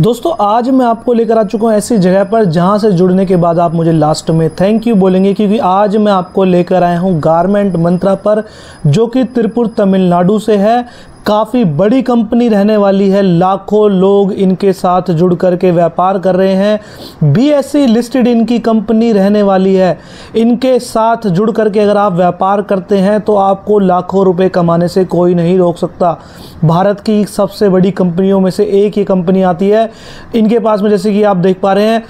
दोस्तों, आज मैं आपको लेकर आ चुका हूँ ऐसी जगह पर जहाँ से जुड़ने के बाद आप मुझे लास्ट में थैंक यू बोलेंगे, क्योंकि आज मैं आपको लेकर आया हूँ गारमेंट मंत्रा पर, जो कि त्रिपुर तमिलनाडु से है। काफ़ी बड़ी कंपनी रहने वाली है। लाखों लोग इनके साथ जुड़ कर के व्यापार कर रहे हैं। बी लिस्टेड इनकी कंपनी रहने वाली है। इनके साथ जुड़ कर के अगर आप व्यापार करते हैं तो आपको लाखों रुपए कमाने से कोई नहीं रोक सकता। भारत की सबसे बड़ी कंपनियों में से एक ही कंपनी आती है। इनके पास में जैसे कि आप देख पा रहे हैं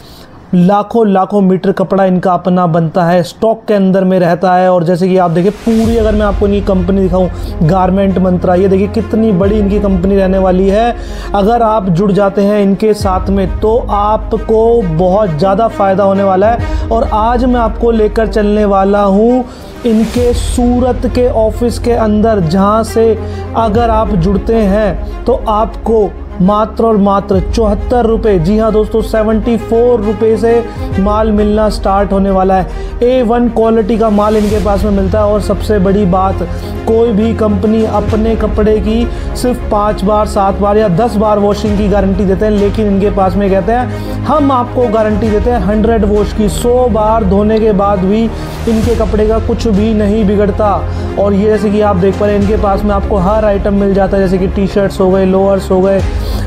लाखों लाखों मीटर कपड़ा इनका अपना बनता है, स्टॉक के अंदर में रहता है और जैसे कि आप देखिए, पूरी अगर मैं आपको इनकी कंपनी दिखाऊँ गारमेंट मंत्रा, ये देखिए कितनी बड़ी इनकी कंपनी रहने वाली है। अगर आप जुड़ जाते हैं इनके साथ में तो आपको बहुत ज़्यादा फ़ायदा होने वाला है। और आज मैं आपको लेकर चलने वाला हूँ इनके सूरत के ऑफ़िस के अंदर, जहाँ से अगर आप जुड़ते हैं तो आपको मात्र और मात्र चौहत्तर रुपये जी हाँ दोस्तों सेवेंटी फोर रुपये से माल मिलना स्टार्ट होने वाला है। ए वन क्वालिटी का माल इनके पास में मिलता है और सबसे बड़ी बात, कोई भी कंपनी अपने कपड़े की सिर्फ़ पाँच बार, सात बार या दस बार वॉशिंग की गारंटी देते हैं, लेकिन इनके पास में कहते हैं, हम आपको गारंटी देते हैं हंड्रेड वॉश की। सौ बार धोने के बाद भी इनके कपड़े का कुछ भी नहीं बिगड़ता। और ये जैसे कि आप देख पा रहे हैं, इनके पास में आपको हर आइटम मिल जाता है, जैसे कि टी शर्ट्स हो गए लोअर्स हो गए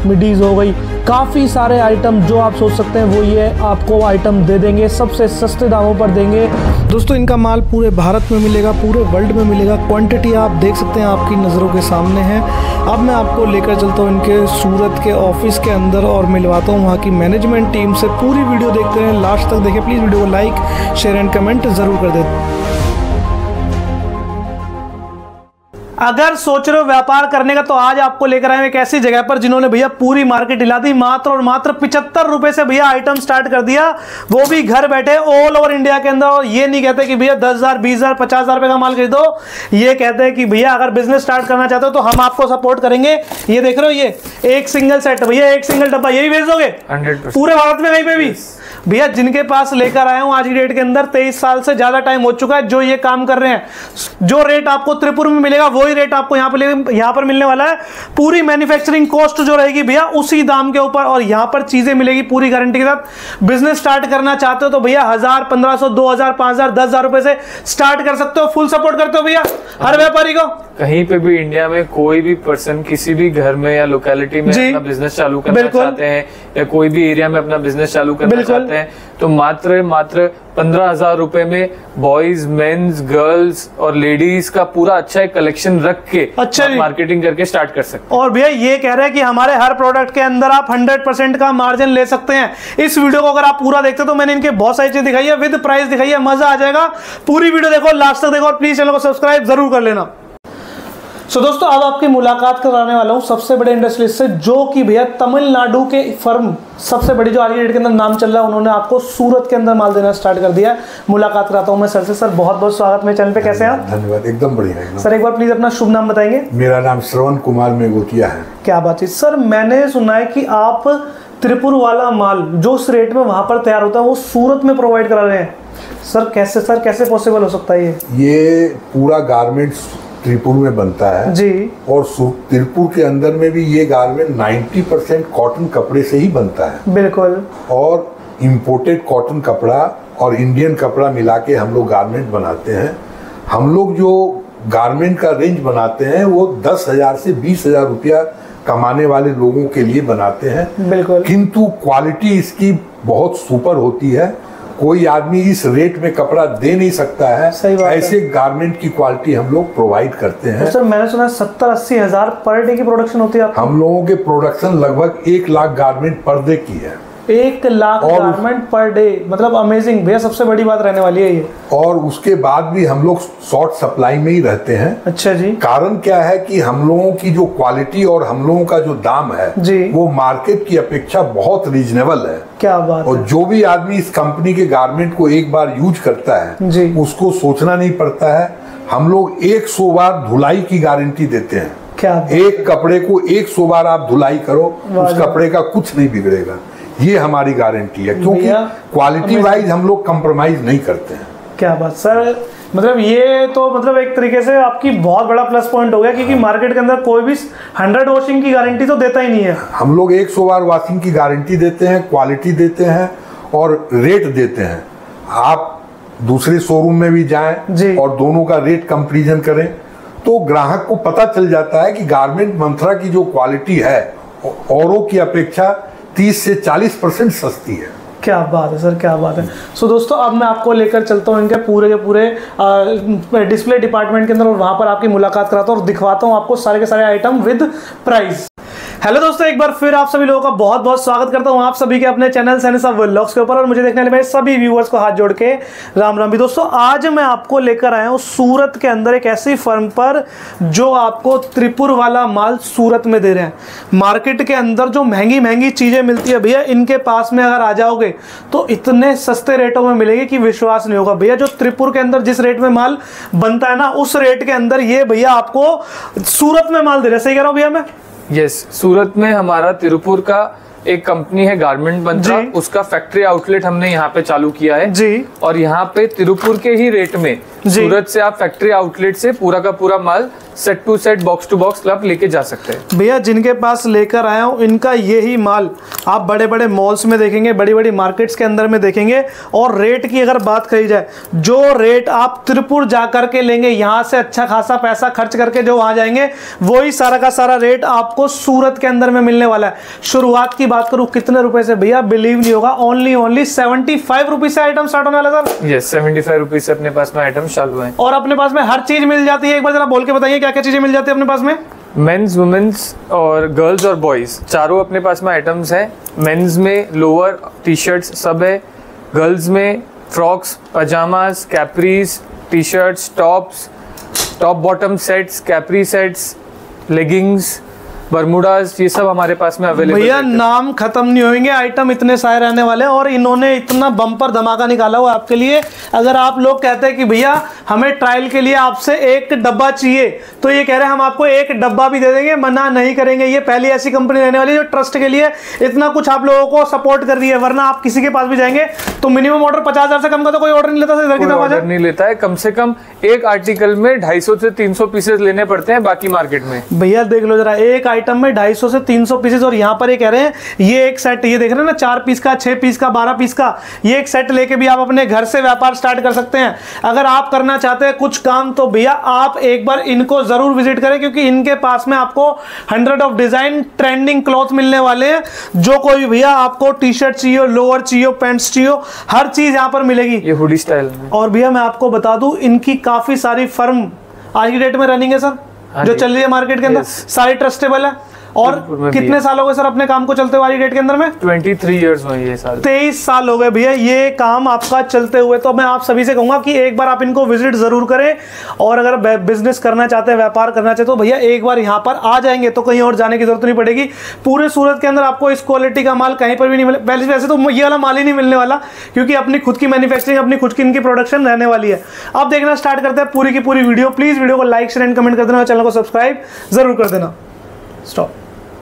मिडीज़ हो गई। काफ़ी सारे आइटम जो आप सोच सकते हैं, वो ये आपको आइटम दे देंगे। सबसे सस्ते दामों पर देंगे। दोस्तों, इनका माल पूरे भारत में मिलेगा, पूरे वर्ल्ड में मिलेगा। क्वांटिटी आप देख सकते हैं, आपकी नज़रों के सामने है। अब मैं आपको लेकर चलता हूँ इनके सूरत के ऑफ़िस के अंदर और मिलवाता हूँ वहाँ की मैनेजमेंट टीम से। पूरी वीडियो देखते हैं लास्ट तक देखें प्लीज़ वीडियो को लाइक शेयर एंड कमेंट ज़रूर कर दें। अगर सोच रहे हो व्यापार करने का तो आज आपको लेकर आए एक ऐसी जगह पर जिन्होंने भैया पूरी मार्केट हिला दी। मात्र और मात्र पिछहत्तर रुपए से भैया आइटम स्टार्ट कर दिया। वो भी घर बैठे ऑल ओवर इंडिया के अंदर और ये नहीं कहते कि भैया दस हज़ार बीस हज़ार पचास हज़ार रुपए का माल खरीदो। ये कहते हैं कि भैया अगर बिज़नेस स्टार्ट करना चाहते हो तो हम आपको सपोर्ट करेंगे। ये देख रहे हो ये एक सिंगल सेट भैया एक सिंगल डब्बा ये भी भेज दोगे? पूरे भारत में कहीं पे भी? भैया जिनके पास लेकर आया हूँ आज की डेट के अंदर तेईस साल से ज़्यादा टाइम हो चुका है जो ये काम कर रहे हैं जो रेट आपको त्रिपुर में मिलेगा वही रेट आपको यहाँ पर यहाँ पर मिलने वाला है। पूरी मैन्युफैक्चरिंग कॉस्ट जो रहेगी भैया उसी दाम के ऊपर और यहाँ पर चीज़ें मिलेगी पूरी गारंटी के साथ। बिज़नेस स्टार्ट करना चाहते हो तो भैया हज़ार पंद्रह सौ दो हज़ार पाँच हज़ार दस हज़ार रुपए से स्टार्ट कर सकते हो फुल सपोर्ट करते हो भैया हर व्यापारी को। कहीं पे भी इंडिया में कोई भी पर्सन किसी भी घर में या लोकेलिटी में अपना बिज़नेस चालू करना चाहते हैं या कोई भी एरिया में अपना बिज़नेस चालू करना चाहते हैं। तो मात्र मात्र पंद्रह हज़ार रुपए में बॉयज़ मेंस गर्ल्स और लेडीज़ का पूरा अच्छा एक कलेक्शन रख के अच्छा मार्केटिंग करके स्टार्ट कर सकते हैं। और भैया ये कह रहे हैं कि हमारे हर प्रोडक्ट के अंदर आप 100 परसेंट का मार्जिन ले सकते हैं। इस वीडियो को अगर आप पूरा देखते तो मैंने इनके बहुत सारी चीज़ दिखाई है। विद प्राइस दिखाई है मज़ा आ जाएगा। पूरी वीडियो देखो लास्ट तक देखो और प्लीज़ चैनल को सब्सक्राइब ज़रूर कर लेना। सो so, दोस्तों अब आपकी मुलाकात कराने वाला हूँ सबसे बड़े इंडस्ट्रियलिस्ट से जो कि भैया तमिलनाडु के फर्म सबसे बड़ी जो आज की डेट के अंदर नाम चल रहा है उन्होंने आपको सूरत के अंदर माल देना स्टार्ट कर दिया मुलाकात कराता हूँ मैं सर से। सर बहुत बहुत स्वागत मेरे चैनल पे। कैसे हैं आप? धन्यवाद एकदम बढ़िया सर एक बार प्लीज़ अपना शुभ नाम बताएँगे। मेरा नाम श्रवण कुमार मेगोतिया है। क्या बात है। सर मैंने सुना है कि आप त्रिपुर वाला माल जो उस रेट में वहाँ पर तैयार होता है वो सूरत में प्रोवाइड करा रहे हैं। सर कैसे सर कैसे पॉसिबल हो सकता है ये? ये पूरा गारमेंट्स त्रिपुर में बनता है। जी। और त्रिपुर के अंदर में भी ये गारमेंट 90 परसेंट कॉटन कपड़े से ही बनता है। बिल्कुल। और इम्पोर्टेड कॉटन कपड़ा और इंडियन कपड़ा मिला के हम लोग गारमेंट बनाते हैं। हम लोग जो गारमेंट का रेंज बनाते हैं वो दस हज़ार से बीस हज़ार रुपया कमाने वाले लोगों के लिए बनाते हैं। बिल्कुल। किंतु क्वालिटी इसकी बहुत सुपर होती है। कोई आदमी इस रेट में कपड़ा दे नहीं सकता है सही बात ऐसे गारमेंट की क्वालिटी हम लोग प्रोवाइड करते हैं। तो सर मैंने सुना सत्तर अस्सी हज़ार पर डे की प्रोडक्शन होती है हम लोगों के प्रोडक्शन लगभग एक लाख गारमेंट पर डे की है। एक लाख गारमेंट पर डे मतलब अमेजिंग भैया सबसे बड़ी बात रहने वाली है ये। और उसके बाद भी हम लोग शॉर्ट सप्लाई में ही रहते हैं। अच्छा जी। कारण क्या है कि हम लोगों की जो क्वालिटी और हम लोगों का जो दाम है जी। वो मार्केट की अपेक्षा बहुत रीजनेबल है। क्या बात और जो भी आदमी इस कंपनी के गारमेंट को एक बार यूज़ करता है जी। उसको सोचना नहीं पड़ता है। हम लोग एक सौ बार धुलाई की गारंटी देते हैं। क्या एक कपड़े को एक सौ बार आप धुलाई करो उस कपड़े का कुछ नहीं बिगड़ेगा। ये हमारी गारंटी है क्योंकि क्वालिटी वाइज हम लोग कंप्रोमाइज नहीं करते हैं। क्या बात सर मतलब ये तो मतलब एक तरीके से आपकी बहुत बड़ा प्लस पॉइंट हो गया क्योंकि मार्केट के अंदर कोई भी हंड्रेड वॉशिंग की गारंटी तो देता ही नहीं है। हम लोग एक सौ बार वॉशिंग की गारंटी देते हैं क्वालिटी देते हैं और रेट देते हैं। आप दूसरे शोरूम में भी जाएँ और दोनों का रेट कंपेरिजन करें तो ग्राहक को पता चल जाता है कि गारमेंट मंत्रा की जो क्वालिटी है औरों की अपेक्षा 30 से 40 परसेंट सस्ती है। क्या बात है सर क्या बात है। सो so, दोस्तों अब मैं आपको लेकर चलता हूँ इनके पूरे के पूरे डिस्प्ले डिपार्टमेंट के अंदर और वहाँ पर आपकी मुलाकात कराता हूँ और दिखवाता हूँ आपको सारे के सारे आइटम विद प्राइस हेलो दोस्तों, एक बार फिर आप सभी लोगों का बहुत बहुत स्वागत करता हूँ आप सभी के अपने चैनल सैनिस व्लॉग्स के ऊपर और मुझे देखने वाले सभी व्यूअर्स को हाथ जोड़ के राम राम भी। दोस्तों, आज मैं आपको लेकर आया हूँ सूरत के अंदर एक ऐसी फर्म पर जो आपको त्रिपुर वाला माल सूरत में दे रहे हैं। मार्केट के अंदर जो महँगी महँगी चीज़ें मिलती है भैया, इनके पास में अगर आ जाओगे तो इतने सस्ते रेटों में मिलेगी कि विश्वास नहीं होगा। भैया, जो त्रिपुर के अंदर जिस रेट में माल बनता है ना, उस रेट के अंदर ये भैया आपको सूरत में माल दे रहे सही कह रहा हूँ भैया मैं? यस सूरत में हमारा तिरुपुर का एक कंपनी है गारमेंट बंद्रा उसका फैक्ट्री आउटलेट हमने यहाँ पे चालू किया है। जी। और यहाँ पे तिरुपुर के ही रेट में सूरत से आप फैक्ट्री आउटलेट से पूरा का पूरा माल set to set box to box आप लेके जा सकते हैं। भैया जिनके पास लेकर आया हूँ इनका यही माल आप बड़े बड़े मॉल्स में देखेंगे बड़ी बड़ी मार्केट्स के अंदर में देखेंगे। और रेट की अगर बात कही जाए जो रेट आप त्रिपुर जा करके लेंगे यहाँ से अच्छा खासा पैसा खर्च करके जो वहाँ जाएँगे वही सारा का सारा रेट आपको सूरत के अंदर में मिलने वाला है। शुरुआत की बात करूँ कितने रुपए से? भैया बिलीव नहीं होगा only only seventy five rupees से आइटम स्टार्ट होने वाला sir yes seventy five rupees से अपने पास में आइटम चालू है। और अपने पास में हर चीज़ मिल जाती है एक बार जरा बोल के बताइए क्या क्या चीज़ें मिल जाती है अपने पास में? मेंस वुमेन्स और गर्ल्स और बॉयज़ चारों अपने पास में आइटम्स है। मेंस में लोअर टी शर्ट्स सब है। गर्ल्स में frocks pajamas capris T shirts tops top bottom sets capri sets leggings bermudas ये सब हमारे पास में अवेलेबल भैया नाम खत्म नहीं होंगे आइटम इतने सारे रहने वाले हैं और इन्होंने इतना बम्पर धमाका निकाला हुआ आपके लिए। अगर आप लोग कहते हैं कि भैया हमें ट्रायल के लिए आपसे एक डब्बा चाहिए तो ये कह रहे हैं हम आपको एक डब्बा भी दे देंगे मना नहीं करेंगे। ये पहली ऐसी कंपनी रहने वाली है जो ट्रस्ट के लिए इतना कुछ आप लोगों को सपोर्ट कर रही है वरना आप किसी के पास भी जाएँगे तो मिनिमम ऑर्डर पचास से कम का तो कोई ऑर्डर नहीं लेता इधर की नहीं लेता है। कम से कम एक आर्टिकल में ढाई से तीन सौ पीसेस लेने पड़ते हैं बाकी मार्केट में। भैया देख लो जरा एक आइटम में ढाई से तीन पीसेस और यहाँ पर ये कह रहे हैं ये एक सेट ये देख रहे हैं ना चार पीस का छह पीस का बारह पीस का ये एक सेट लेके भी आप अपने घर से व्यापार स्टार्ट कर सकते हैं। अगर आप करना चाहते हैं कुछ काम तो भैया आप एक बार इनको ज़रूर विज़िट करें क्योंकि इनके पास में आपको hundred of design trending cloth मिलने वाले हैं जो कोई भैया आपको टी शर्ट चाहिए लोअर चाहिए पैंट्स चाहिए हर चीज़ यहाँ पर मिलेगी। ये हुडी स्टाइल और भैया मैं आपको बता दूँ इनकी काफ़ी सारी फर्म आज की डेट में रनिंग है सर जो चल रही है मार्केट के अंदर सारी ट्रस्टेबल है। और कितने साल हो गए सर अपने काम को चलते हुए डेट के अंदर में? ट्वेंटी थ्री ईयर्स हुए ये साल। तेईस साल हो गए भैया ये काम आपका चलते हुए तो मैं आप सभी से कहूँगा कि एक बार आप इनको विज़िट ज़रूर करें और अगर बिज़नेस करना चाहते हैं व्यापार करना चाहते तो भैया एक बार यहाँ पर आ जाएँगे तो कहीं और जाने की ज़रूरत नहीं पड़ेगी। पूरे सूरत के अंदर आपको इस क्वालिटी का माल कहीं पर भी नहीं मिले। पहले वैसे तो ये वाला माल ही नहीं मिलने वाला क्योंकि अपनी खुद की मैन्युफैक्चरिंग अपनी खुद की इनकी प्रोडक्शन रहने वाली है। अब देखना स्टार्ट करते हैं पूरी की पूरी वीडियो प्लीज़ वीडियो को लाइक शेयर एंड कमेंट कर देना चैनल को सब्सक्राइब ज़रूर कर देना। स्टॉप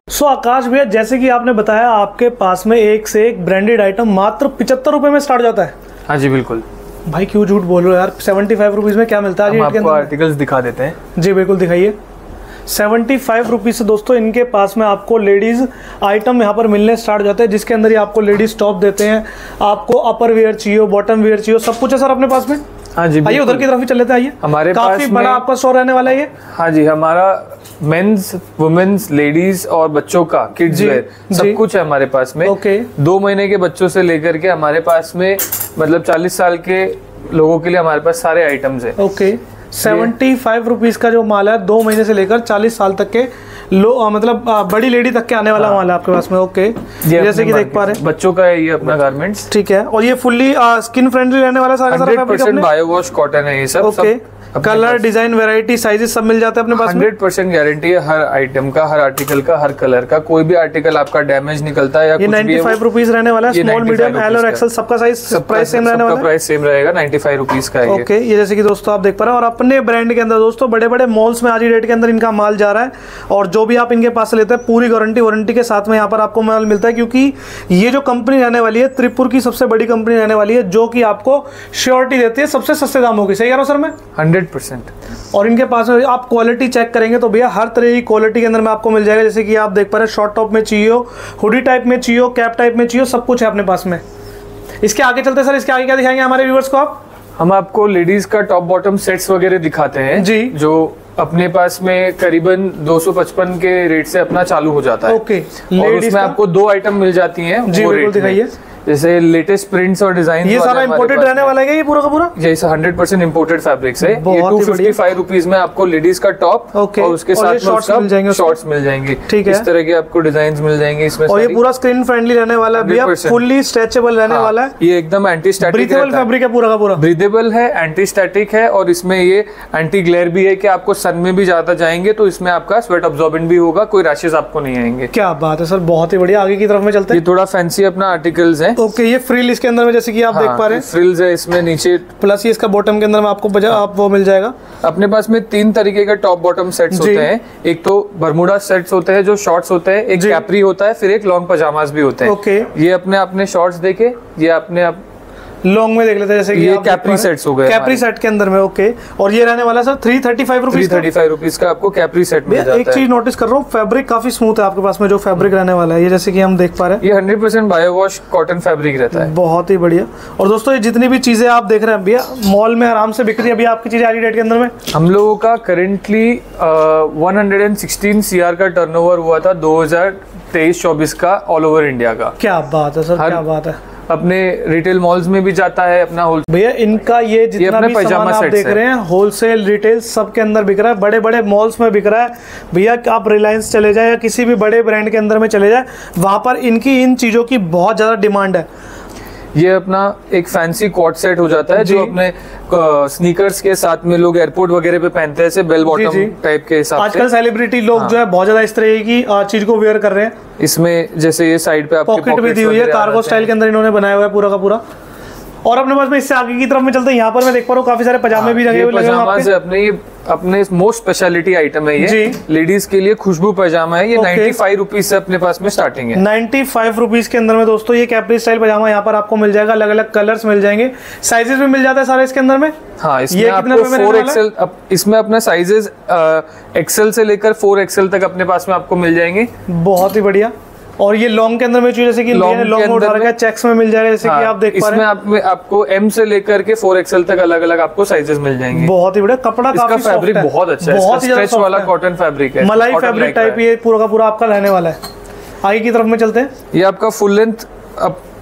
सो so, आकाश भैया जैसे कि आपने बताया आपके पास में एक से एक ब्रांडेड आइटम मात्र पिछहत्तर रुपए में स्टार्ट जाता है। हाँ जी बिल्कुल। भाई क्यों झूठ बोल रहे हो यार? सेवेंटी फाइव रुपीज़ में क्या मिलता है आपको आर्टिकल्स दिखा देते हैं। जी बिल्कुल दिखाइए। सेवेंटी फाइव रुपीज़ से दोस्तों इनके पास में आपको लेडीज़ आइटम यहाँ पर मिलने स्टार्ट जाते हैं जिसके अंदर ही आपको लेडीज़ टॉप देते हैं। आपको अपर वेयर चाहिए बॉटम वेयर चाहिए सब कुछ है सर अपने पास में? हाँ जी आइए उधर की तरफ़ ही चले आइए। हमारे काफ़ी पास बड़ा आपका स्टोर रहने वाला है ये। हाँ जी हमारा मेंस वुमेन्स लेडीज़ और बच्चों का किड्स वेयर सब कुछ है हमारे पास में। ओके। दो महीने के बच्चों से लेकर के हमारे पास में मतलब चालीस साल के लोगों के लिए हमारे पास सारे आइटम्स है। ओके। सेवेंटी फाइव रुपीज़ का जो माल है दो महीने से लेकर चालीस साल तक के लो मतलब बड़ी लेडी तक के आने वाला हाँ। माल है आपके पास में ओके जैसे कि देख पा रहे हैं। बच्चों का है ये अपना गारमेंट्स ठीक है और ये फुल्ली स्किन फ्रेंडली रहने वाला सारा सारा फैब्रिक बायो वॉश कॉटन है ये सब okay colour design variety sizes सब मिल जाते हैं अपने पास हंड्रेड परसेंट गारंटी है हर आइटम का हर आर्टिकल का हर कलर का। कोई भी आर्टिकल आपका डैमेज निकलता है या ये नाइन्टी फाइव रुपीज़ रहने वाला है स्मॉल मीडियम एल और एक्सल सबका साइज़ प्राइस सेम रहने वाला प्राइस सेम रहेगा नाइन्टी फाइव रुपीज़ का ओके ये। जैसे कि दोस्तों आप देख पा रहे हैं और अपने ब्रांड के अंदर दोस्तों बड़े बड़े मॉल्स में आज ही डेट के अंदर इनका माल जा रहा है और जो भी आप इनके पास लेते हैं पूरी गारंटी वारंटी के साथ में यहाँ पर आपको माल मिलता है क्योंकि ये जो कंपनी रहने वाली है त्रिपुर की सबसे बड़ी कंपनी रहने वाली है जो कि आपको श्योरिटी देती है सबसे सस्ते दामों की। सही कह रहा हूँ सर मैं? Hundred percent. और इनके पास में आप क्वालिटी चेक करेंगे तो भैया हर तरह की क्वालिटी के अंदर में आपको मिल जाएगा जैसे कि आप देख पा रहे हैं शॉर्ट टॉप में चाहिए हुडी टाइप में चाहिए कैप टाइप में चाहिए सब कुछ है अपने पास में। इसके आगे चलते सर इसके आगे क्या दिखाएँगे हमारे व्यूवर्स को आप? हम आपको लेडीज़ का टॉप बॉटम सेट्स वगैरह दिखाते हैं जी। जो अपने पास में करीबन 255 के रेट से अपना चालू हो जाता है। ओके और उसमें आपको दो आइटम मिल जाती हैं जी बिल्कुल दिखाइए। जैसे लेटेस्ट प्रिंट्स और डिज़ाइन ये सारा इंपोर्टेड रहने वाला है ये पूरा का पूरा? ये हंड्रेड परसेंट इम्पोर्टेड फैब्रिक्स है। ये टू फिफ्टी फाइव रुपीज़ में आपको लेडीज़ का टॉप okay. और उसके साथ शॉर्ट्स मिल जाएँगे शॉर्ट्स मिल जाएँगे। ठीक है। इस तरह के आपको डिज़ाइन मिल जाएँगे इसमें और ये पूरा स्क्रीन फ्रेंडली रहने वाला है। फुल्ली स्ट्रेचेबल रहने वाला है। ये एकदम एंटी स्टैटिक फैब्रिक है। पूरा का पूरा। ब्रीदेबल है एंटी स्टैटिक है और इसमें ये एंटी ग्लेयर भी है कि आपको सन में भी ज़्यादा जाएँगे तो इसमें आपका स्वेट ऑब्जॉर्बेंट भी होगा कोई रैशेस आपको नहीं आएँगे। क्या बात है सर बहुत ही बढ़िया। आगे की तरफ़ में चलते हैं। ये थोड़ा फैंसी अपना आर्टिकल्स है। ओके ये फ्रिल इसके अंदर में जैसे कि आप हाँ, देख पा रहे हैं। फ्रिल्स है इसमें नीचे प्लस ये इसका बॉटम के अंदर में आपको बजा हाँ, आप वो मिल जाएगा। अपने पास में तीन तरीके के टॉप बॉटम सेट्स होते हैं। एक तो बरमुडा सेट्स होते हैं जो शॉर्ट्स होते हैं एक कैपरी होता है फिर एक लॉन्ग पजामाज भी होते हैं। ओके। ये अपने अपने शॉर्ट्स देखे ये अपने आप लॉन्ग में देख लेते हैं जैसे कि ये कैपरी सेट्स हो। गए कैपरी सेट के अंदर में ओके और ये रहने वाला sir three thirty five rupees thirty five rupees का आपको कैपरी सेट मिल जाता एक चीज़ नोटिस कर रहा हूँ फैब्रिक काफ़ी स्मूथ है आपके पास में जो फैब्रिक रहने वाला है। ये जैसे कि हम देख पा रहे हैं। ये hundred percent bio wash cotton fabric रहता है। बहुत ही बढ़िया। और दोस्तों ये जितनी भी चीज़ें आप देख रहे हैं भैया मॉल में आराम से बिक रही है अभी आपकी चीज़ें आज डेट के अंदर में। हम लोगों का currently one hundred and sixteen C R का टर्न हुआ था दो हज़ार तेईस चौबीस का ऑल ओवर इंडिया का। क्या बात है सर क्या बात है। अपने रिटेल मॉल्स में भी जाता है अपना होल भैया इनका ये जितना ये भी सामान आप देख रहे हैं होलसेल रिटेल सब के अंदर बिक रहा है बड़े बड़े मॉल्स में बिक रहा है। भैया आप रिलायंस चले जाए या किसी भी बड़े ब्रांड के अंदर में चले जाए वहाँ पर इनकी इन चीज़ों की बहुत ज़्यादा डिमांड है। ये अपना एक फैंसी कॉट सेट हो जाता है जो अपने स्नीकर्स के साथ में लोग एयरपोर्ट वगैरह पे पहनते हैं बेल बॉटम टाइप के हिसाब से। आजकल सेलिब्रिटी लोग हाँ। जो है बहुत ज़्यादा इस तरह की चीज़ को वेयर कर रहे हैं। इसमें जैसे ये साइड पे आपकी पॉकेट भी दी हुई है कार्गो स्टाइल के अंदर इन्होंने बनाया हुआ है पूरा का पूरा। और अपने पास में इससे आगे की तरफ़ में चलते हैं यहाँ पर मैं देख पा रहा हूँ काफ़ी सारे पजामे हाँ, भी लगे हुए लगे अपने ये अपने मोस्ट स्पेशलिटी आइटम है ये। लेडीज़ के लिए खुशबू पैजामा है ये नाइन्टी फाइव रुपीज़ से अपने पास में स्टार्टिंग है। नाइन्टी फाइव रुपीज़ के अंदर में दोस्तों ये कैपरी स्टाइल पजामा यहाँ पर आपको मिल जाएगा। अलग अलग कलर्स मिल जाएँगे। साइजेस भी मिल जाता है सारे इसके अंदर में। हाँ इसमें ये आपको फोर एक्सएल इसमें अपना साइजेस एक्सएल से लेकर फोर एक्सएल तक अपने पास में आपको मिल जाएँगे। बहुत ही बढ़िया। और ये लॉन्ग के अंदर में जैसे कि लॉन्ग लॉन्ग उठा रखा है चेक्स में मिल जाएगा? जैसे हाँ, कि आप देख पा रहे हैं। इसमें आप, आपको एम से लेकर के फोर एक्सएल तक अलग अलग आपको साइजेस मिल जाएँगे। बहुत ही बढ़िया। कपड़ा काफ़ी फैब्रिक बहुत अच्छा है। बहुत स्ट्रेच वाला कॉटन फैब्रिक है। मलाई फैब्रिक टाइप ये पूरा का पूरा आपका रहने वाला है। आई की तरफ़ में चलते हैं। ये आपका फुल लेंथ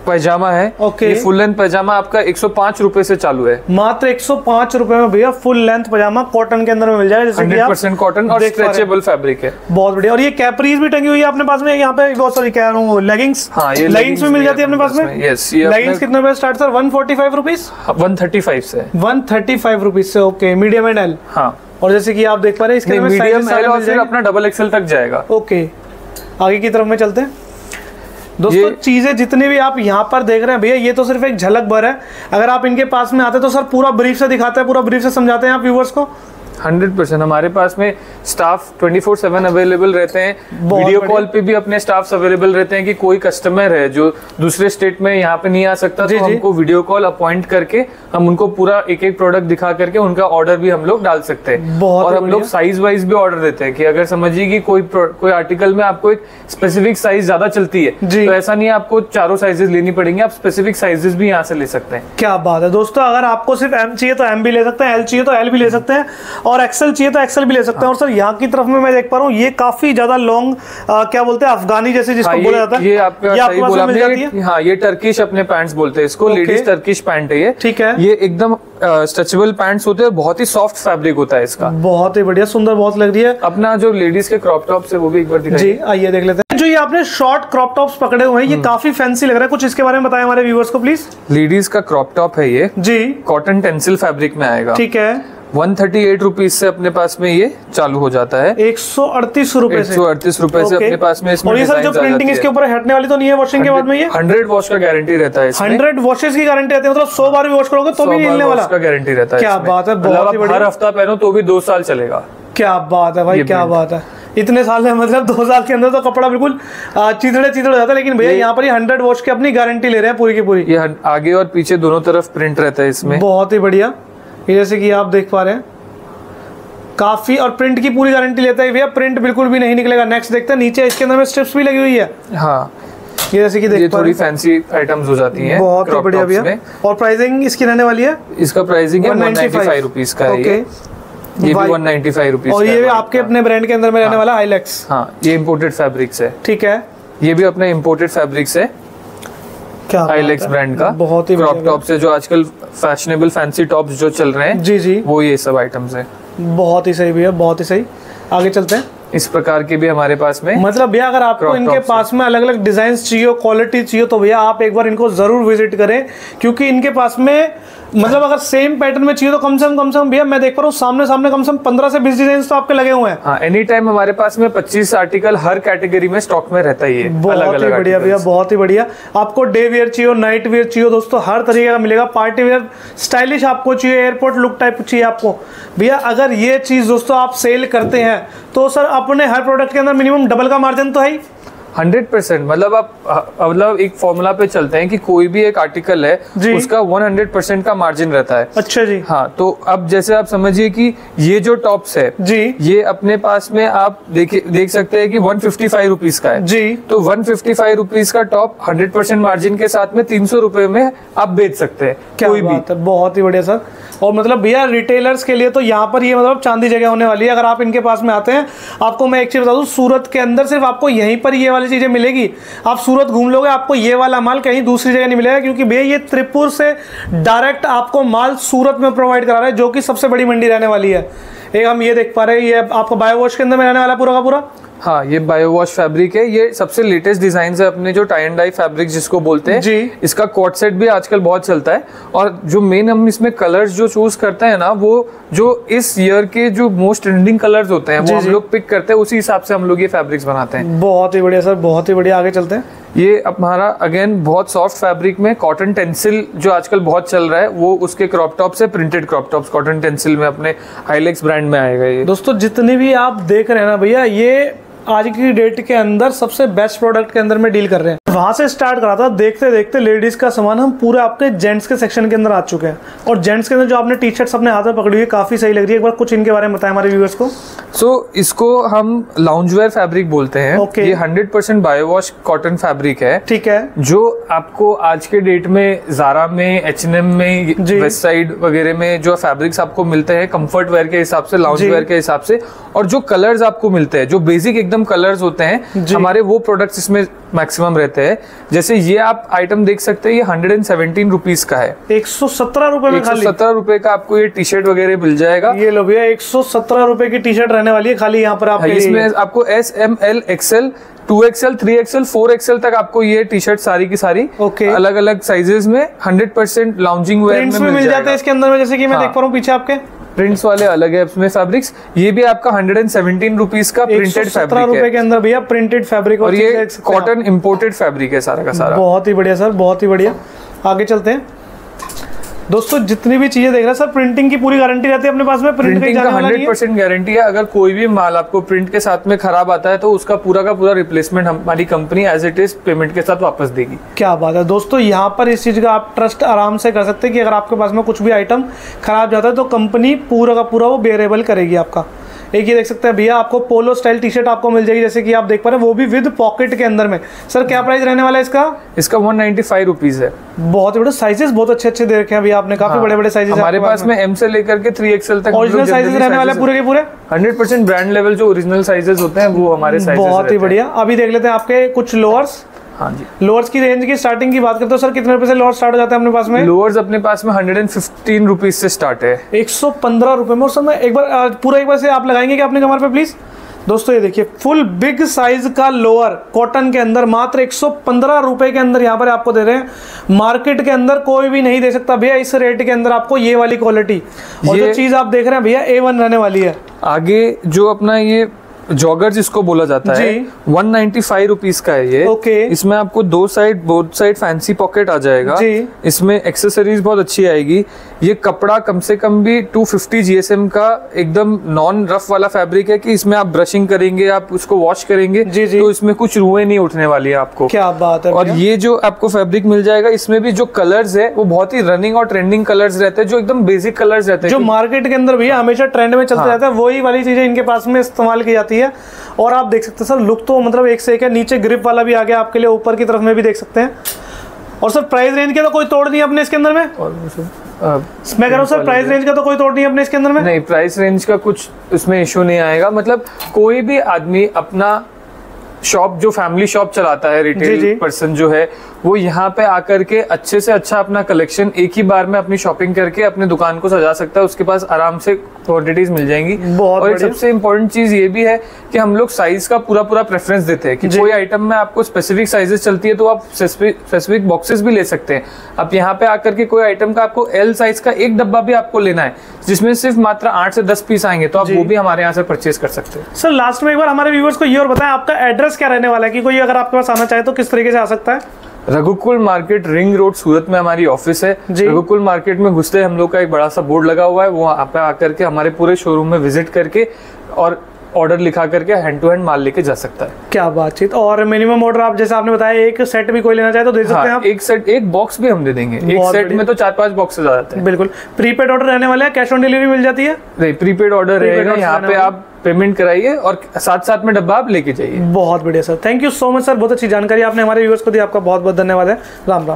पैजामा है। ओके ये फुल लेंथ पैजामा आपका एक सौ रूपए से चालू है। मात्र एक सौ रूपए में भैया फुल लेंथ पैजामा कॉटन के अंदर में मिल जाएगा जैसे परसेंट कॉटन और स्ट्रेचेबल फैब्रिक है। बहुत बढ़िया। और ये कैपरीज भी टंगी हुई है अपने पास में? यहाँ पे बहुत सारी कह रहा हूँ लेगिंग्स हाँ ये लेगिंग्स में मिल जाती है अपने पास में? यस लेगिंग्स कितने पे start sir one forty five rupees one thirty five से। वन थर्टी फाइव रुपीज़ से ओके मीडियम एंड एल हाँ। और जैसे कि आप देख पा रहे हैं इसके मीडियम एल और फिर अपना डबल एक्सएल तक जाएगा। ओके आगे की तरफ़ में चलते हैं। दोस्तों चीज़ें जितनी भी आप यहाँ पर देख रहे हैं भैया ये तो सिर्फ़ एक झलक भर है। अगर आप इनके पास में आते तो सर पूरा ब्रीफ से दिखाते हैं पूरा ब्रीफ से समझाते हैं आप व्यूवर्स को। Hundred percent. हमारे पास में staff twenty four seven available रहते हैं। वीडियो कॉल पे भी अपने स्टाफ अवेलेबल रहते हैं कि कोई कस्टमर है जो दूसरे स्टेट में यहाँ पे नहीं आ सकता जी, तो जी. हमको वीडियो कॉल अपॉइंट करके हम उनको पूरा एक एक प्रोडक्ट दिखा करके उनका ऑर्डर भी हम लोग डाल सकते हैं। और हम लोग साइज़ वाइज भी ऑर्डर देते हैं कि अगर समझिए कि कोई कोई आर्टिकल में आपको एक स्पेसिफिक साइज़ ज़्यादा चलती है तो ऐसा नहीं है आपको चारों साइजेस लेनी पड़ेंगे आप स्पेसिफिक साइजेस भी यहाँ से ले सकते हैं। क्या बात है। दोस्तों अगर आपको सिर्फ़ एम चाहिए तो एम भी ले सकते हैं एल चाहिए तो एल भी ले सकते हैं। और एक्सेल चाहिए तो एक्सेल भी ले सकते हैं। और सर यहाँ की तरफ़ में मैं देख पा रहा हूँ ये काफ़ी ज़्यादा लॉन्ग क्या बोलते हैं अफगानी जैसे जिसको हाँ, बोला जाता है ये आपका हाँ? ये टर्किश अपने पैंट्स बोलते हैं इसको। लेडीज़ टर्किश पैंट है ये। ठीक है। ये एकदम स्ट्रेचेबल पैंट्स होते हैं बहुत ही सॉफ्ट फैब्रिक होता है इसका। बहुत ही बढ़िया सुंदर बहुत लग रही है। अपना जो लेडीज़ के क्रॉप टॉप्स है वो भी एक बार जी आइए देख लेते हैं। जो ये आपने शॉर्ट क्रॉप टॉप्स पकड़े हुए हैं ये हम्म। काफ़ी फैंसी लग रहा है। कुछ इसके बारे में बताएँ हमारे व्यूवर्स को प्लीज़ लेडीज़ का क्रॉप टॉप है ये। जी। कॉटन टेंसिल फैब्रिक में आएगा। ठीक है। वन थर्टी एट रुपीज़ से अपने पास में ये चालू हो जाता है। एक सौ अड़तीस रूपए एक सौ अड़तीस रूपए से अपने पास में इसमें और ये सर जो प्रिंटिंग इसके ऊपर हटने वाली तो नहीं है वॉशिंग के बाद में ये? हंड्रेड वॉश का गारंटी रहता है हंड्रेड वॉशेस की गारंटी रहती है मतलब सौ बार भी वॉश करोगे तो भी हिलने वाला। का गारंटी रहता है क्या बात है बहुत ही हर हफ़्ता पहनो तो भी दो साल चलेगा। क्या बात है भाई क्या बात है। इतने साल में मतलब दो साल के अंदर तो कपड़ा बिल्कुल चिथड़े चिथड़े हो जाता है लेकिन भैया यहाँ पर हंड्रेड वॉश की अपनी गारंटी ले रहे हैं पूरी की पूरी। ये आगे और पीछे दोनों तरफ़ प्रिंट रहता है इसमें। बहुत ही बढ़िया। ये जैसे कि आप देख पा रहे हैं। काफ़ी और प्रिंट की पूरी गारंटी लेता है भैया। प्रिंट बिल्कुल भी नहीं निकलेगा। नेक्स्ट देखते हैं। नीचे इसके अंदर में स्ट्रिप्स भी लगी हुई है। हाँ। ये जैसे कि देख थोड़ी फैंसी आइटम्स हो जाती हैं बहुत ही बढ़िया भैया। और प्राइसिंग इसकी रहने वाली है? इसका प्राइसिंग है वन नाइन्टी फाइव रुपीज़ का है ये। ये भी वन नाइन्टी फाइव रुपीज़ और ये भी आपके अपने ब्रांड के अंदर में रहने हाँ। वाला हाईलेक्स हाँ ये इम्पोर्टेड फैब्रिक्स है। ठीक है। ये भी अपने इम्पोर्टेड फैब्रिक्स है। क्या हाईलेक्स ब्रांड का बहुत ही क्रॉप टॉप से जो आजकल फैशनेबल फैंसी टॉप्स जो चल रहे हैं जी जी। वो ये सब आइटम्स है। बहुत ही सही भैया बहुत ही सही। आगे चलते हैं। इस प्रकार के भी हमारे पास में मतलब भैया अगर आपको इनके पास में अलग अलग डिज़ाइन चाहिए क्वालिटी चाहिए तो भैया आप एक बार इनको ज़रूर विज़िट करें क्योंकि इनके पास में मतलब अगर सेम पैटर्न में चाहिए तो कम से कम कम से कम भैया मैं देख पा रहा हूँ सामने सामने कम से कम पंद्रह से बीस डिज़ाइन तो आपके लगे हुए हैं। हाँ एनी टाइम हमारे पास में पच्चीस आर्टिकल हर कैटेगरी में स्टॉक में रहता ही है बहुत ही बढ़िया भैया बहुत ही बढ़िया। आपको डे वेयर चाहिए नाइट वेयर चाहिए दोस्तों हर तरीके का मिलेगा। पार्टी वेयर स्टाइलिश आपको चाहिए एयरपोर्ट लुक टाइप चाहिए आपको। भैया अगर ये चीज़ दोस्तों आप सेल करते हैं तो सर अपने हर प्रोडक्ट के अंदर मिनिमम डबल का मार्जिन तो है ही। हंड्रेड परसेंट मतलब आप मतलब एक फॉर्मूला पे चलते हैं कि कोई भी एक आर्टिकल है उसका वन हंड्रेड परसेंट का मार्जिन रहता है। अच्छा जी। हाँ तो अब जैसे आप समझिए कि ये जो टॉप्स है जी। ये अपने पास में आप देख देख सकते हैं कि वन फिफ्टी फाइव रुपीज़ का है। जी। तो वन फिफ्टी फाइव रुपीज़ का टॉप हंड्रेड परसेंट मार्जिन के साथ में तीन सौ रुपए में आप बेच सकते हैं कोई भी। बहुत ही बढ़िया सर। और मतलब भैया रिटेलर्स के लिए तो यहाँ पर ये मतलब चांदी जगह होने वाली है। अगर आप इनके पास में आते हैं आपको मैं एक चीज़ बता दूँ सूरत के अंदर सिर्फ़ आपको यहीं पर ये वाली चीज़ें मिलेगी। आप सूरत घूम लोगे, आपको ये वाला माल कहीं दूसरी जगह नहीं मिलेगा, क्योंकि भैया ये त्रिपुर से डायरेक्ट आपको माल सूरत में प्रोवाइड करा रहा है, जो कि सबसे बड़ी मंडी रहने वाली है। एक हम ये देख पा रहे हैं, ये आपको बायोवॉश के अंदर में रहने वाला पूरा का पूरा? हाँ ये बायो वॉश फैब्रिक है। ये सबसे लेटेस्ट डिज़ाइन है अपने जो टाई एंड डाई फैब्रिक जिसको बोलते हैं। जी। इसका कोट सेट भी आजकल बहुत चलता है। और जो मेन हम इसमें कलर्स जो चूज़ करते हैं ना वो जो इस ईयर के जो मोस्ट ट्रेंडिंग कलर्स होते हैं वो हम लोग पिक करते हैं उसी हिसाब से हम लोग ये फैब्रिक्स बनाते हैं। बहुत ही बढ़िया सर बहुत ही बढ़िया। आगे चलते हैं। ये हमारा अगेन बहुत सॉफ्ट फैब्रिक में कॉटन टेंसिल जो आजकल बहुत चल रहा है वो उसके क्रॉप टॉप से printed crop tops cotton tencel में अपने हाईलेक्स ब्रांड में आएगा ये। दोस्तों जितने भी आप देख रहे हैं ना भैया ये आज की डेट के अंदर सबसे बेस्ट प्रोडक्ट के अंदर में डील कर रहे हैं। वहाँ से स्टार्ट करा था देखते देखते लेडीज़ का सामान हम पूरे आपके जेंट्स के सेक्शन के अंदर आ चुके हैं। और जेंट्स के अंदर जो आपने टी शर्ट्स अपने हाथ में पकड़ी हुई काफ़ी सही लग रही है। एक बार कुछ इनके बारे में बताएँ हमारे व्यूअर्स को। सो so, इसको हम लाउंजवेयर फैब्रिक बोलते हैं। Okay. ये hundred percent bio wash cotton fabric है। ठीक है। जो आपको आज के डेट में जारा में एच एन एम में वेस्ट साइड वगैरह में जो फैब्रिक्स आपको मिलते हैं कंफर्ट वेयर के हिसाब से लाउंज वेयर के हिसाब से और जो कलर्स आपको मिलते हैं जो बेसिक एकदम कलर्स होते हैं हमारे वो प्रोडक्ट्स इसमें मैक्सिमम रहते हैं। जैसे ये आप आइटम देख सकते हैं ये हंड्रेड एंड सेवेंटीन रुपीज़ का है। एक सौ सत्रह रुपए में खाली। सत्रह रुपए का आपको ये टी शर्ट वगैरह मिल जाएगा। ये लो भैया एक सौ सत्रह रूपए की टी शर्ट रहने वाली है खाली यहाँ पर आप हाँ, इसमें आपको S M L XL two XL three XL four XL तक आपको ये टी शर्ट सारी की सारी ओके okay. अलग अलग साइजेस में हंड्रेड परसेंट लाउंजिंग वेयर में मिल जाते हैं इसके अंदर में जैसे कि मैं हाँ। देख पा रहा हूँ पीछे आपके। प्रिंट्स वाले अलग है उसमें फैब्रिक्स ये भी आपका हंड्रेड एंड सेवेंटीन रुपीज़ का प्रिंटेड फैब्रिक रुपए के अंदर भैया प्रिंटेड फैब्रिक और ये कॉटन इम्पोर्टेड फैब्रिक है सारा का सारा। बहुत ही बढ़िया सर बहुत ही बढ़िया। आगे चलते हैं। दोस्तों जितनी भी चीज़ें देख रहे हैं सर प्रिंटिंग की पूरी गारंटी रहती है अपने पास में? प्रिंटिंग का हंड्रेड परसेंट गारंटी है? अगर कोई भी माल आपको प्रिंट के साथ में खराब आता है तो उसका पूरा का पूरा रिप्लेसमेंट हमारी company as it is payment के साथ वापस देगी। क्या बात है। दोस्तों यहाँ पर इस चीज़ का आप ट्रस्ट आराम से कर सकते हैं कि अगर आपके पास में कुछ भी आइटम खराब जाता है तो कंपनी पूरा का पूरा वो बेरेबल करेगी आपका। एक ये देख सकते हैं भैया आपको पोलो स्टाइल टी शर्ट आपको मिल जाएगी जैसे कि आप देख पा रहे हैं वो भी विद पॉकेट के अंदर में। सर क्या प्राइस रहने वाला है इसका? इसका वन नाइन्टी फाइव रुपीज़ है। बहुत बड़े साइजेस बहुत अच्छे अच्छे दे रखे हैं भैया आपने काफ़ी बड़े बड़े साइजेस हमारे पास में। एम से लेकर के थ्री एक्सएल तक ओरिजिनल साइजेस रहने वाले पूरे के पूरे? हंड्रेड परसेंट ब्रांड लेवल जो ओरिजिनल साइजेस होते हैं वो हमारे बहुत ही बढ़िया। अभी देख लेते हैं आपके कुछ लोअर्स हाँ जी। लोअर्स की रेंज की स्टार्टिंग की बात करते हो सर कितने रुपए से लोअर स्टार्ट हो जाता है अपने पास में? लोअर्स अपने पास में हंड्रेड एंड फिफ्टीन रुपीज़ से स्टार्ट है। एक सौ पंद्रह रुपए में। और सर मैं एक बार पूरा एक बार से आप लगाएँगे क्या अपने कमर पे प्लीज़ दोस्तों ये देखिए फुल बिग साइज़ का लोअर कॉटन के अंदर मात्र एक सौ रुपए के अंदर यहाँ पर आपको दे रहे हैं। मार्केट के अंदर कोई भी नहीं दे सकता। भैया इस रेट के अंदर आपको ये वाली क्वालिटी और जो चीज़ आप देख रहे हैं भैया ए वन रहने वाली है। आगे जो अपना ये जॉगर जिसको बोला जाता है वन नाइन्टी फाइव रुपीज़ का है ये। ओके। इसमें आपको दो side both side fancy pocket आ जाएगा। जी। इसमें एक्सेसरीज बहुत अच्छी आएगी। ये कपड़ा कम से कम भी 250 जीएसएम का एकदम नॉन रफ वाला फैब्रिक है कि इसमें आप ब्रशिंग करेंगे आप उसको वॉश करेंगे जी जी। तो इसमें कुछ रुए नहीं उठने वाली है आपको। क्या बात है और ये जो आपको फैब्रिक मिल जाएगा इसमें भी जो कलर्स है वो बहुत ही रनिंग और ट्रेंडिंग कलर्स रहते हैं जो एकदम बेसिक कलर्स रहते हैं। जो मार्केट के अंदर भैया हमेशा ट्रेंड में चलते हाँ। रहता है वही वाली चीज़ें इनके पास में इस्तेमाल की जाती है और आप देख सकते हैं सर लुक तो मतलब एक से एक है। नीचे ग्रिप वाला भी आ गया आपके लिए ऊपर की तरफ़ में भी देख सकते हैं। और सर प्राइस रेंज के तो कोई तोड़ नहीं अपने इसके अंदर में? मैं कह रहा हूँ सर प्राइस रेंज का तो कोई तोड़ नहीं अपने इसके अंदर में? नहीं प्राइस रेंज का कुछ इसमें इशू नहीं आएगा। मतलब कोई भी आदमी अपना शॉप जो फैमिली शॉप चलाता है रिटेल पर्सन जो है वो यहाँ पे आकर के अच्छे से अच्छा अपना कलेक्शन एक ही बार में अपनी शॉपिंग करके अपने दुकान को सजा सकता है उसके पास आराम से क्वांटिटीज मिल जाएँगी। बहुत और सबसे इम्पोर्टेंट चीज़ ये भी है कि हम लोग साइज़ का पूरा पूरा प्रेफरेंस देते हैं कि कोई आइटम में आपको स्पेसिफिक साइजेस चलती है तो आप स्पेसिफिक बॉक्सेस भी ले सकते हैं। आप यहाँ पे आकर के कोई आइटम का आपको एल साइज़ का एक डब्बा भी आपको लेना है जिसमें सिर्फ़ मात्र आठ से दस पीस आएँगे तो आप वो भी हमारे यहाँ से परचेज कर सकते हैं। सर लास्ट में एक बार हमारे व्यूवर्स को ये और बताएँ आपका एड्रेस क्या रहने वाला है? कि कोई अगर आपके पास आना चाहे तो किस तरीके से आ सकता है? Raghukul market ring road Surat में हमारी ऑफ़िस है। रघुकुल मार्केट में घुसते हम लोग का एक बड़ा सा बोर्ड लगा हुआ है। वो आप आकर के हमारे पूरे शोरूम में विज़िट करके और ऑर्डर लिखा करके हैंड टू हैंड माल लेके जा सकता है। क्या बातचीत। और मिनिमम ऑर्डर आप जैसे आपने बताया एक सेट भी कोई लेना चाहे तो दे सकते हाँ, हैं आप। एक सेट एक बॉक्स भी हम दे देंगे। एक सेट में तो चार पाँच बॉक्सेस आ जाते हैं। बिल्कुल। प्रीपेड ऑर्डर रहने वाले हैं कैश ऑन डिलीवरी मिल जाती है। नहीं प्रीपेड ऑर्डर रहेगा यहाँ पे आप पेमेंट कराइए और साथ साथ में डब्बा आप लेके जाइए। बहुत बढ़िया sir thank you so much sir बहुत अच्छी जानकारी आपने हमारे व्यूअर्स को दी। आपका बहुत बहुत धन्यवाद है। राम राम।